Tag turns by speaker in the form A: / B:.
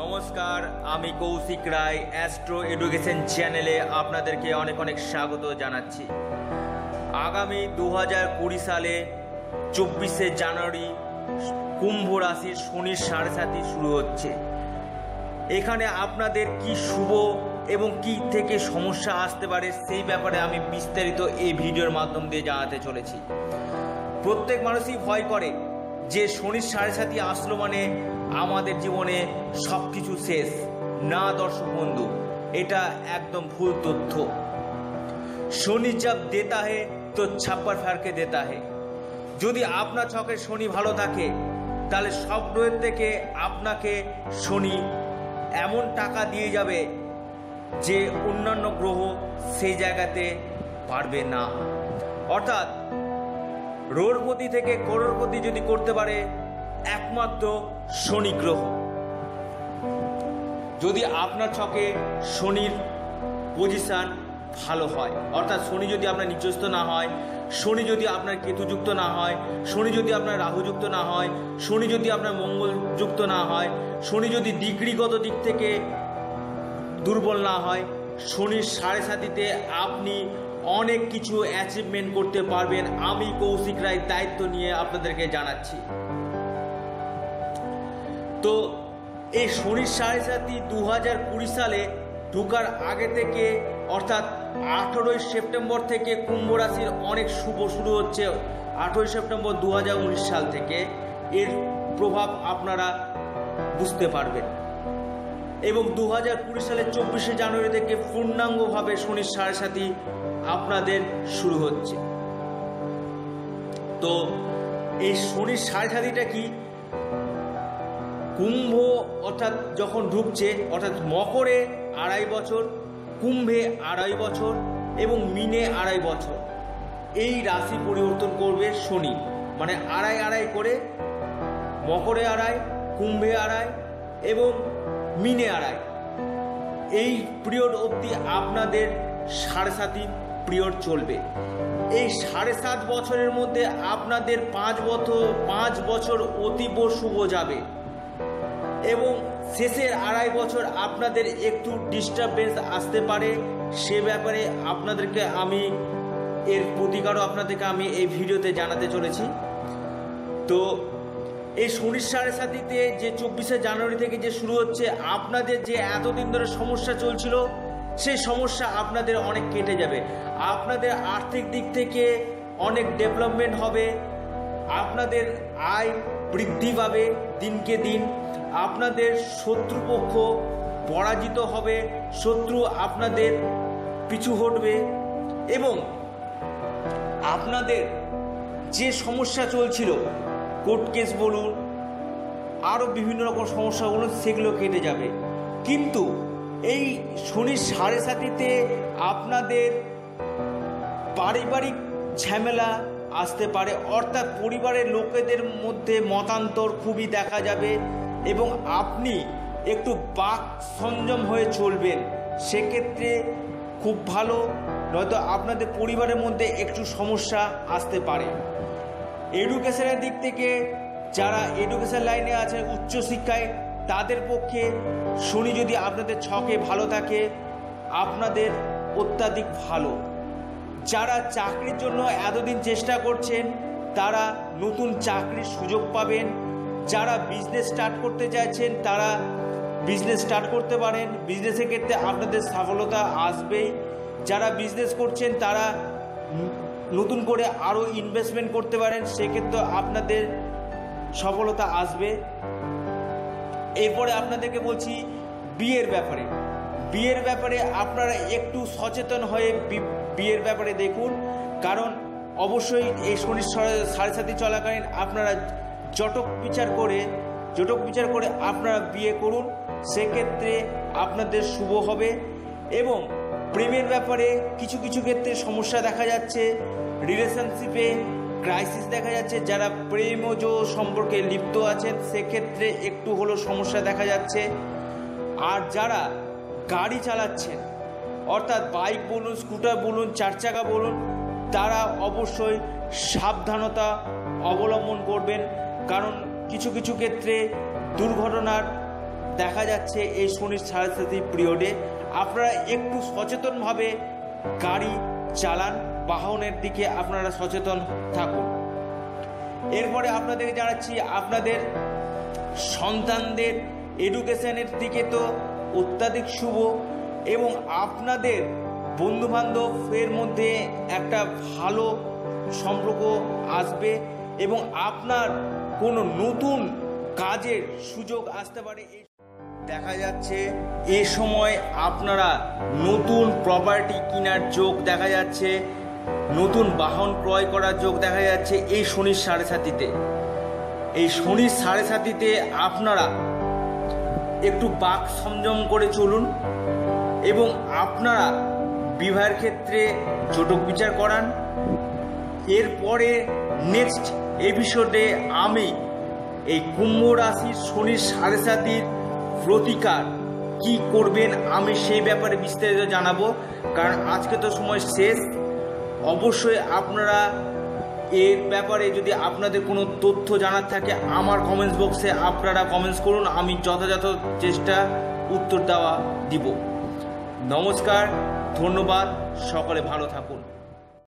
A: নমস্কার, আমি কৌশিক রায় astro education চ্যানেলে আপনাদেরকে অনেক অনেক স্বাগত জানাচ্ছি। আগামী দু কুড়ি সালে চব্বিশে জানুয়ারি কুম্ভ রাশির শনির সাড়ে সাথী শুরু হচ্ছে। এখানে আপনাদের কি শুভ এবং কি থেকে সমস্যা আসতে পারে সেই ব্যাপারে আমি বিস্তারিত এই ভিডিওর মাধ্যম দিয়ে জানাতে চলেছি। প্রত্যেক মানুষই ভয় করে যে শনির সাড়ে সাথী আসলো মানে আমাদের জীবনে সব কিছু শেষ। না, দর্শক বন্ধু, এটা একদম ভুল তথ্য। শনি জব দেতা হে, তো ছাপ্পার ফারকে দেতা হে। যদি আপনার ছকে শনি ভালো থাকে, তাহলে সব গ্রহের থেকে আপনাকে শনি এমন টাকা দিয়ে যাবে যে অন্যান্য গ্রহ সেই জায়গাতে পারবে না। অর্থাৎ রোড়পতি থেকে করোরপতি যদি করতে পারে, একমাত্র শনি গ্রহ। যদি আপনার ছকে শনির পজিশন ভালো হয়, অর্থাৎ শনি যদি আপনার নিচস্থ না হয়, শনি যদি আপনার কেতুযুক্ত না হয়, শনি যদি আপনার রাহুযুক্ত না হয়, শনি যদি আপনার মঙ্গলযুক্ত না হয়, শনি যদি ডিগ্রিগত দিক থেকে দুর্বল না হয়, শনির সাড়ে সাতিতে আপনি অনেক কিছু অ্যাচিভমেন্ট করতে পারবেন। আমি কৌশিক রায় দায়িত্ব নিয়ে আপনাদেরকে জানাচ্ছি। তো এই শনির সাড়ে সাতি দু হাজার কুড়ি সালে ঢুকার আগে থেকে, অর্থাৎ আঠেরোই সেপ্টেম্বর থেকে কুম্ভ রাশির অনেক শুভ শুরু হচ্ছে আঠেরোই সেপ্টেম্বর দু হাজার উনিশ সাল থেকে। এর প্রভাব আপনারা বুঝতে পারবেন। এবং দু হাজার কুড়ি সালের চব্বিশে জানুয়ারি থেকে পূর্ণাঙ্গভাবে শনির সাড়ে সাথী আপনাদের শুরু হচ্ছে। তো এই শনির সাড়ে সাথীটা কি? কুম্ভ অর্থাৎ যখন ঢুকছে, অর্থাৎ মকরে আড়াই বছর, কুম্ভে আড়াই বছর এবং মিনে আড়াই বছর, এই রাশি পরিবর্তন করবে শনি। মানে আড়াই আড়াই করে মকরে আড়াই, কুম্ভে আড়াই এবং মিনে আড়াই। এই পিরিয়ড অবধি আপনাদের সাড়ে সাতই পিরিয়ড চলবে। এই সাড়ে সাত বছরের মধ্যে আপনাদের পাঁচ বছর পাঁচ বছর অতীব শুভ যাবে। এবং শেষের আড়াই বছর আপনাদের একটু ডিস্টারবেন্স আসতে পারে। সে ব্যাপারে আপনাদেরকে আমি, এর প্রতিকারও আপনাদেরকে আমি এই ভিডিওতে জানাতে চলেছি। তো এই শনির সাড়ে সাতিতে যে চব্বিশে জানুয়ারি থেকে যে শুরু হচ্ছে, আপনাদের যে এতদিন ধরে সমস্যা চলছিল সেই সমস্যা আপনাদের অনেক কেটে যাবে। আপনাদের আর্থিক দিক থেকে অনেক ডেভেলপমেন্ট হবে। আপনাদের আয় বৃদ্ধি পাবে দিনকে দিন। আপনাদের শত্রুপক্ষ পরাজিত হবে, শত্রু আপনাদের পিছু হটবে এবং আপনাদের যে সমস্যা চলছিল কোর্ট কেস বলুন আরও বিভিন্ন রকম সমস্যা বলুন সেগুলো কেটে যাবে। কিন্তু এই শনির সাড়ে সাতিতে আপনাদের পারিবারিক ঝামেলা আসতে পারে, অর্থাৎ পরিবারের লোকেদের মধ্যে মতান্তর খুবই দেখা যাবে এবং আপনি একটু বাক সংযম হয়ে চলবেন, সেক্ষেত্রে খুব ভালো, নয়তো আপনাদের পরিবারের মধ্যে একটু সমস্যা আসতে পারে। এডুকেশনের দিক থেকে যারা এডুকেশন লাইনে আছে, উচ্চশিক্ষায় তাদের পক্ষে শনি যদি আপনাদের ছকে ভালো থাকে, আপনাদের অত্যাধিক ভালো। যারা চাকরির জন্য এতদিন চেষ্টা করছেন, তারা নতুন চাকরির সুযোগ পাবেন। যারা বিজনেস স্টার্ট করতে চাইছেন, তারা বিজনেস স্টার্ট করতে পারেন। বিজনেসের ক্ষেত্রে আপনাদের সফলতা আসবেই। যারা বিজনেস করছেন, তারা নতুন করে আরও ইনভেস্টমেন্ট করতে পারেন। সেক্ষেত্রে আপনাদের সফলতা আসবে। এরপরে আপনাদেরকে বলছি বিয়ের ব্যাপারে। বিয়ের ব্যাপারে আপনারা একটু সচেতন হয়ে বিয়ের ব্যাপারে দেখুন। কারণ অবশ্যই এই শনির সাড়ে সাথে চলাকালীন আপনারা জটক বিচার করে, জটক বিচার করে আপনারা বিয়ে করুন। সেক্ষেত্রে আপনাদের শুভ হবে এবং প্রেমের ব্যাপারে কিছু কিছু ক্ষেত্রে সমস্যা দেখা যাচ্ছে। রিলেশনশিপে ক্রাইসিস দেখা যাচ্ছে, যারা প্রেম প্রেমজ সম্পর্কে লিপ্ত আছেন, সেক্ষেত্রে একটু হলো সমস্যা দেখা যাচ্ছে। আর যারা গাড়ি চালাচ্ছেন, অর্থাৎ বাইক বলুন, স্কুটার বলুন চার চাকা বলুন, তারা অবশ্যই সাবধানতা অবলম্বন করবেন। কারণ কিছু কিছু ক্ষেত্রে দুর্ঘটনার দেখা যাচ্ছে এই শনির সাড়ে সাথী পিরিয়ডে। আপনারা একটু সচেতনভাবে গাড়ি চালান। বাহনের দিকে আপনারা সচেতন থাকুন। এরপরে আপনাদেরকে জানাচ্ছি, আপনাদের সন্তানদের এডুকেশনের দিকে তো অত্যাধিক শুভ এবং আপনাদের বন্ধুবান্ধবের মধ্যে একটা ভালো সম্পর্ক আসবে এবং আপনার কোনো নতুন কাজের সুযোগ আসতে পারে। দেখা যাচ্ছে, এ সময় আপনারা নতুন প্রপার্টি কেনার যোগ দেখা যাচ্ছে। নতুন বাহন ক্রয় করার যোগ দেখা যাচ্ছে এই শনির সাড়ে সাতিতে। এই শনির সাড়ে সাতিতে আপনারা একটু বাক সংযম করে চলুন এবং আপনারা বিবাহের ক্ষেত্রে জটক বিচার করান। এরপরে নেক্সট এপিসোডে আমি এই কুম্ভ রাশির শনির সাড়ে সাতির প্রতিকার কি করবেন আমি সেই ব্যাপারে বিস্তারিত জানাব। কারণ আজকে তো সময় শেষ। অবশ্যই আপনারা এর ব্যাপারে যদি আপনাদের কোনো তথ্য জানার থাকে, আমার কমেন্টস বক্সে আপনারা কমেন্টস করুন, আমি যথাযথ চেষ্টা উত্তর দেওয়া দিব। নমস্কার, ধন্যবাদ, সকলে ভালো থাকুন।